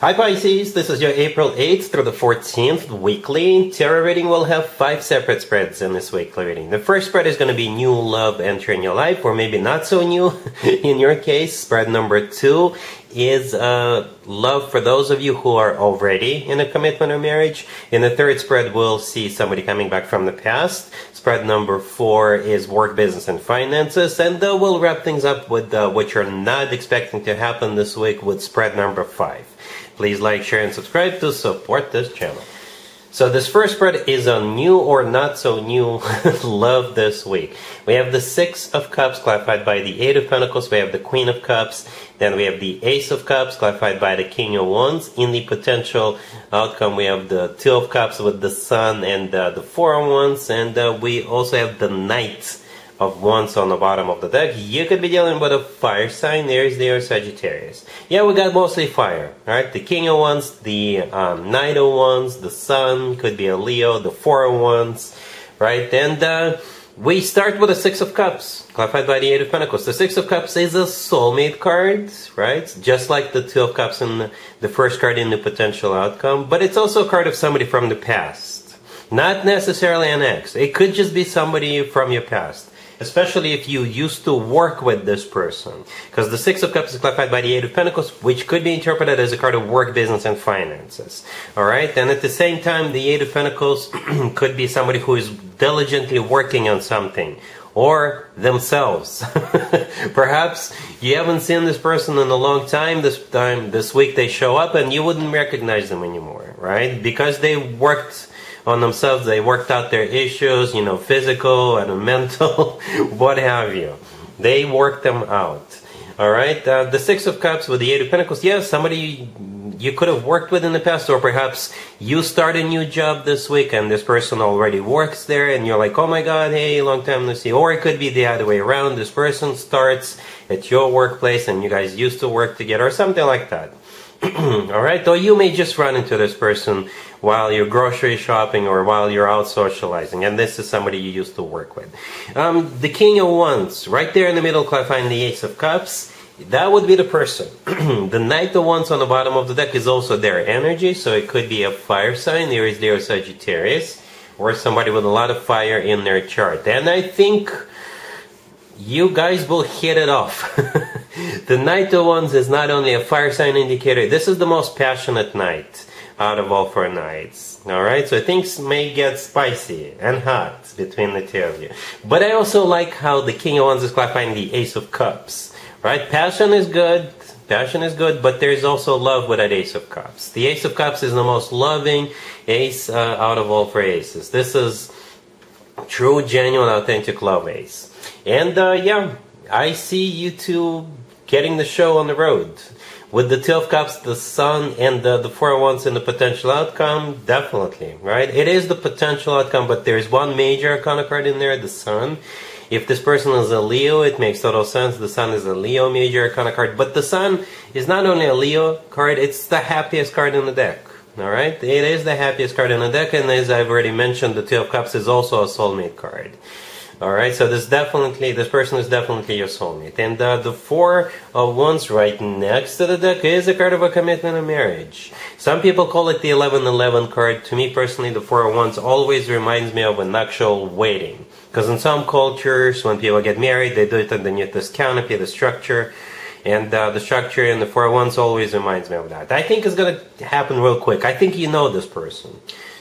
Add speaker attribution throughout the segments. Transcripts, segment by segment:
Speaker 1: Hi Pisces, this is your April 8th through the 14th weekly. Tarot reading will have five separate spreads in this weekly reading. The first spread is going to be new love entering your life, or maybe not so new in your case. Spread number two is uh, love for those of you who are already in a commitment or marriage. In the third spread, we'll see somebody coming back from the past. Spread number four is work, business, and finances. And uh, we'll wrap things up with uh, what you're not expecting to happen this week with spread number five. Please like, share, and subscribe to support this channel. So this first spread is on new or not so new love this week. We have the Six of Cups clarified by the Eight of Pentacles. We have the Queen of Cups. Then we have the Ace of Cups clarified by the King of Wands. In the potential outcome, we have the Two of Cups with the Sun and uh, the Four of Wands. And uh, we also have the Knight of Wands on the bottom of the deck, you could be dealing with a fire sign, Aries, Leo, Sagittarius. Yeah, we got mostly fire, right? The King of Wands, the um, Knight of Wands, the Sun, could be a Leo, the Four of Wands, right? And uh, we start with the Six of Cups, clarified by the Eight of Pentacles. The Six of Cups is a soulmate card, right? Just like the Two of Cups and the first card in the potential outcome, but it's also a card of somebody from the past. Not necessarily an ex. It could just be somebody from your past especially if you used to work with this person. Because the Six of Cups is clarified by the Eight of Pentacles, which could be interpreted as a card of work, business, and finances. Alright? And at the same time, the Eight of Pentacles could be somebody who is diligently working on something. Or themselves. Perhaps you haven't seen this person in a long time. This time, this week, they show up and you wouldn't recognize them anymore, right? Because they worked on themselves. They worked out their issues, you know, physical and mental, what have you. They worked them out. All right. Uh, the Six of Cups with the Eight of Pentacles. Yes, somebody you could have worked with in the past, or perhaps you start a new job this week and this person already works there, and you're like, oh my god, hey, long time no see. Or it could be the other way around. This person starts at your workplace and you guys used to work together, or something like that. All right. Or you may just run into this person while you're grocery shopping or while you're out socializing. And this is somebody you used to work with. Um, the King of Wands, right there in the middle, clarifying the Ace of Cups. That would be the person. the Knight of Wands on the bottom of the deck is also their energy, so it could be a fire sign, Aries Leo, Sagittarius, or somebody with a lot of fire in their chart. And I think you guys will hit it off. the Knight of Wands is not only a fire sign indicator, this is the most passionate knight out of all four knights. Alright, so things may get spicy and hot between the two of you. But I also like how the King of Wands is clarifying the Ace of Cups. Right? Passion is good. Passion is good, but there's also love with that Ace of Cups. The Ace of Cups is the most loving ace uh, out of all four aces. This is true, genuine, authentic love ace. And uh, yeah, I see you two getting the show on the road. With the Two of Cups, the Sun, and the, the Four of Wands in the potential outcome, definitely, right? It is the potential outcome, but there's one major arcana card in there, the Sun. If this person is a Leo, it makes total sense. The Sun is a Leo major arcana card, but the Sun is not only a Leo card, it's the happiest card in the deck. Alright? It is the happiest card in the deck, and as I've already mentioned, the Two of Cups is also a soulmate card. All right, so this definitely, this person is definitely your soulmate. And uh, the Four of Wands right next to the deck is a card of a commitment and marriage. Some people call it the 1111 card. To me personally, the Four of Wands always reminds me of an actual wedding. Because in some cultures, when people get married, they do it underneath this canopy, the structure. And uh, the structure in the Four Wands always reminds me of that. I think it's going to happen real quick. I think you know this person.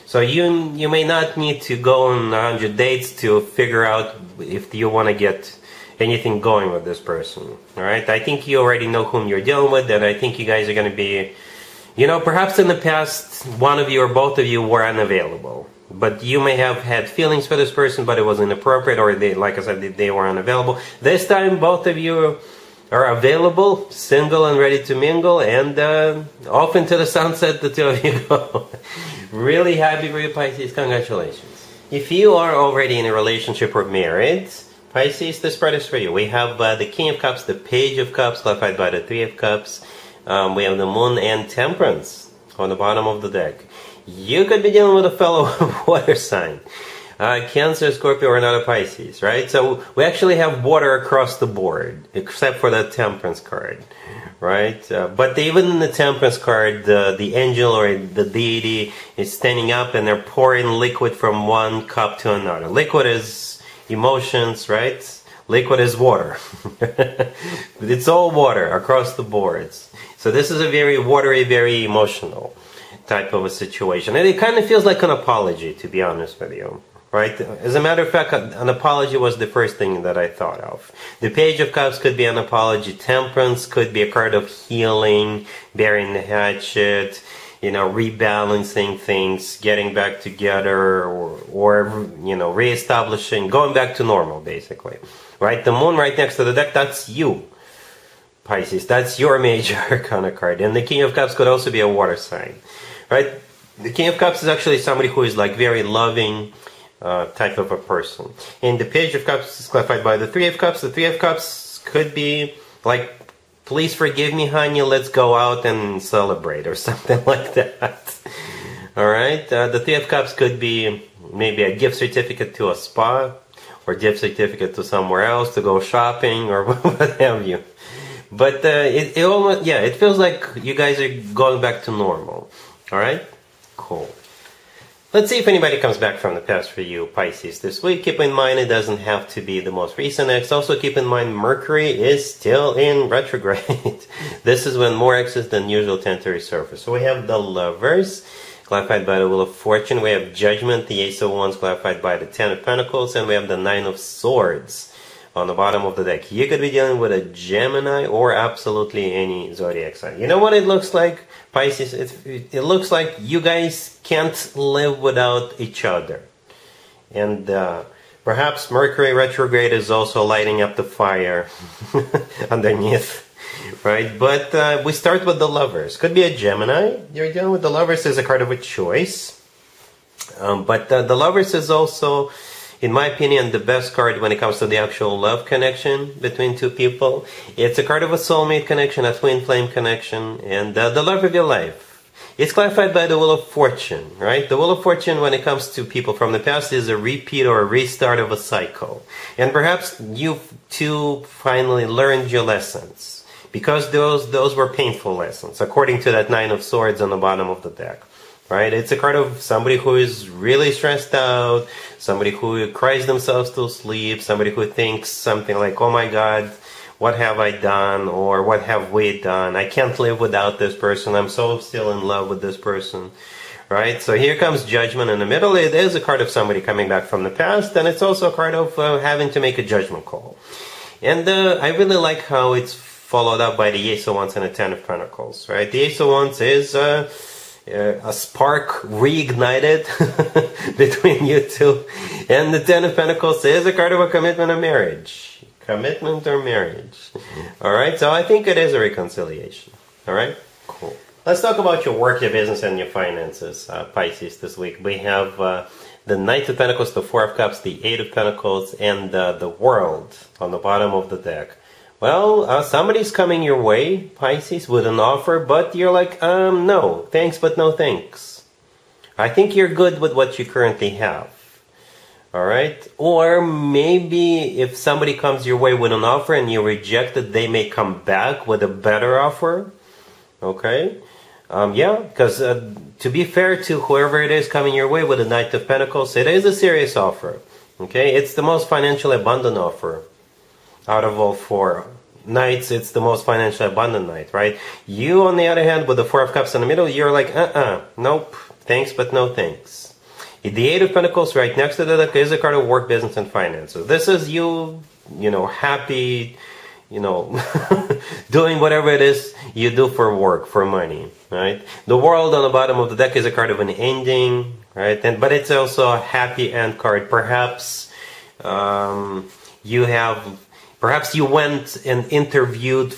Speaker 1: So you you may not need to go on 100 dates to figure out if you want to get anything going with this person. All right, I think you already know whom you're dealing with, and I think you guys are going to be, you know, perhaps in the past one of you or both of you were unavailable, but you may have had feelings for this person, but it was inappropriate, or they, like I said, they were unavailable. This time, both of you are available, single and ready to mingle, and uh, off into the sunset the two of you go. really happy for you, Pisces. Congratulations. If you are already in a relationship or married, Pisces, this spread is for you. We have uh, the King of Cups, the Page of Cups, clarified by the Three of Cups. Um, we have the Moon and Temperance on the bottom of the deck. You could be dealing with a fellow water sign. uh, Cancer, Scorpio, or another Pisces, right? So we actually have water across the board, except for that Temperance card, right? Uh, but even in the Temperance card, the, the angel or the deity is standing up and they're pouring liquid from one cup to another. Liquid is emotions, right? Liquid is water. it's all water across the boards. So this is a very watery, very emotional type of a situation. And it kind of feels like an apology, to be honest with you. Right? As a matter of fact, an apology was the first thing that I thought of. The Page of Cups could be an apology. Temperance could be a card of healing, bearing the hatchet, you know, rebalancing things, getting back together, or, or you know, reestablishing, going back to normal, basically. Right? The moon right next to the deck, that's you. Pisces, that's your major arcana card. And the King of Cups could also be a water sign right? The King of Cups is actually somebody who is like very loving uh, type of a person. And the Page of Cups is clarified by the Three of Cups. The Three of Cups could be like, please forgive me, honey, let's go out and celebrate or something like that. All right? Uh, the Three of Cups could be maybe a gift certificate to a spa or gift certificate to somewhere else to go shopping or what have you. But uh, it, it almost, yeah, it feels like you guys are going back to normal. All right? Cool. Let's see if anybody comes back from the past for you, Pisces, this week. Keep in mind it doesn't have to be the most recent X. Also keep in mind Mercury is still in retrograde. this is when more X's than usual tend to resurface. So we have the Lovers, clarified by the Wheel of Fortune. We have Judgment, the Ace of Wands, clarified by the Ten of Pentacles. And we have the Nine of Swords on the bottom of the deck. You could be dealing with a Gemini or absolutely any zodiac sign. You know what it looks like, Pisces? It, it looks like you guys can't live without each other. And uh, perhaps Mercury retrograde is also lighting up the fire underneath. Right, but uh, we start with the lovers. Could be a Gemini. You're dealing with the lovers is a card of a choice. Um, but uh, the lovers is also in my opinion, the best card when it comes to the actual love connection between two people. It's a card of a soulmate connection, a twin flame connection, and uh, the love of your life. It's clarified by the Wheel of Fortune, right? The Wheel of Fortune, when it comes to people from the past, is a repeat or a restart of a cycle. And perhaps you two finally learned your lessons. Because those, those were painful lessons, according to that Nine of Swords on the bottom of the deck right? It's a card of somebody who is really stressed out, somebody who cries themselves to sleep, somebody who thinks something like, oh my God, what have I done? Or what have we done? I can't live without this person. I'm so still in love with this person. Right? So here comes judgment in the middle. It is a card of somebody coming back from the past, and it's also a card of uh, having to make a judgment call. And uh, I really like how it's followed up by the Ace of Wands and the Ten of Pentacles. Right? The Ace of Wands is. Uh, a spark reignited between you two. And the Ten of Pentacles is a card of a commitment of marriage. Commitment or marriage. Alright, so I think it is a reconciliation. Alright, cool. Let's talk about your work, your business, and your finances, uh, Pisces, this week. We have uh, the Knight of Pentacles, the Four of Cups, the Eight of Pentacles, and uh, the World on the bottom of the deck. Well, uh, somebody's coming your way, Pisces, with an offer, but you're like, um, no, thanks, but no thanks. I think you're good with what you currently have. All right? Or maybe if somebody comes your way with an offer and you reject it, they may come back with a better offer. Okay? Um, yeah, because uh, to be fair to whoever it is coming your way with a Knight of Pentacles, it is a serious offer. Okay? It's the most financially abundant offer out of all four knights, it's the most financially abundant knight, right? You, on the other hand, with the Four of Cups in the middle, you're like, uh-uh, nope, thanks, but no thanks. The Eight of Pentacles right next to that is a card of work, business, and finance. So this is you, you know, happy, you know, doing whatever it is you do for work, for money, right? The World on the bottom of the deck is a card of an ending, right? And but it's also a happy end card. Perhaps um, you have Perhaps you went and interviewed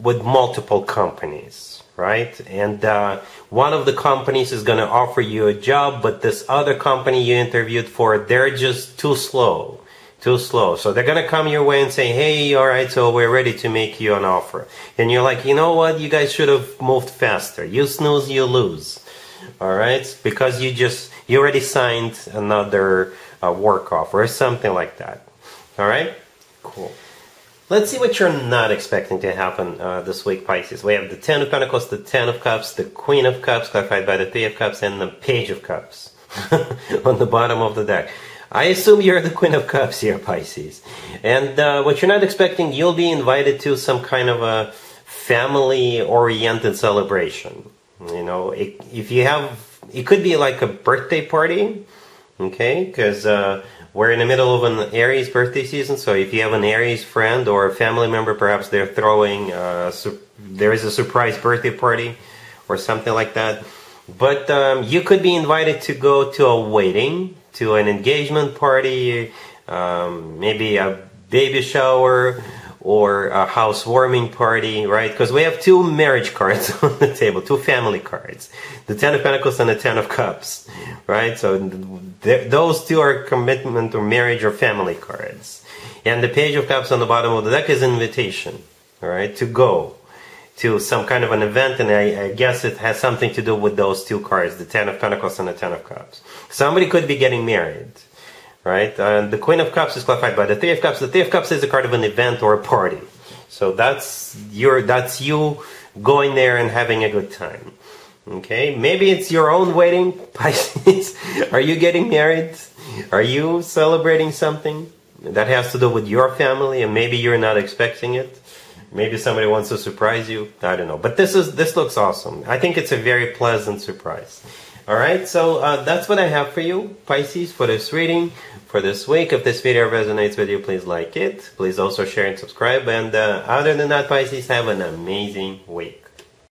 Speaker 1: with multiple companies, right? And uh, one of the companies is going to offer you a job, but this other company you interviewed for, they're just too slow, too slow. So they're going to come your way and say, hey, all right, so we're ready to make you an offer. And you're like, you know what? You guys should have moved faster. You snooze, you lose. All right? Because you just, you already signed another a work offer or something like that. All right? Cool. Let's see what you're not expecting to happen uh, this week, Pisces. We have the Ten of Pentacles, the Ten of Cups, the Queen of Cups, clarified by the Three of Cups, and the Page of Cups on the bottom of the deck. I assume you're the Queen of Cups here, Pisces. And uh, what you're not expecting, you'll be invited to some kind of a family-oriented celebration. You know, it, if you have, it could be like a birthday party, okay? Because uh, we're in the middle of an Aries birthday season, so if you have an Aries friend or a family member, perhaps they're throwing, uh, there is a surprise birthday party or something like that. But um, you could be invited to go to a wedding to an engagement party, um, maybe a baby shower or a housewarming party, right? Because we have two marriage cards on the table, two family cards, the Ten of Pentacles and the Ten of Cups, right? So th those two are commitment or marriage or family cards. And the Page of Cups on the bottom of the deck is an invitation, all right, to go to some kind of an event, and I, I, guess it has something to do with those two cards, the Ten of Pentacles and the Ten of Cups. Somebody could be getting married, right? And the Queen of Cups is clarified by the Three of Cups. The Three of Cups is a card of an event or a party. So that's your that's you going there and having a good time. Okay, maybe it's your own wedding, Pisces. Are you getting married? Are you celebrating something that has to do with your family, and maybe you're not expecting it? Maybe somebody wants to surprise you. I don't know. But this is this looks awesome. I think it's a very pleasant surprise. All right, so uh, that's what I have for you, Pisces, for this reading for this week. If this video resonates with you, please like it. Please also share and subscribe. And uh, other than that, Pisces, have an amazing week.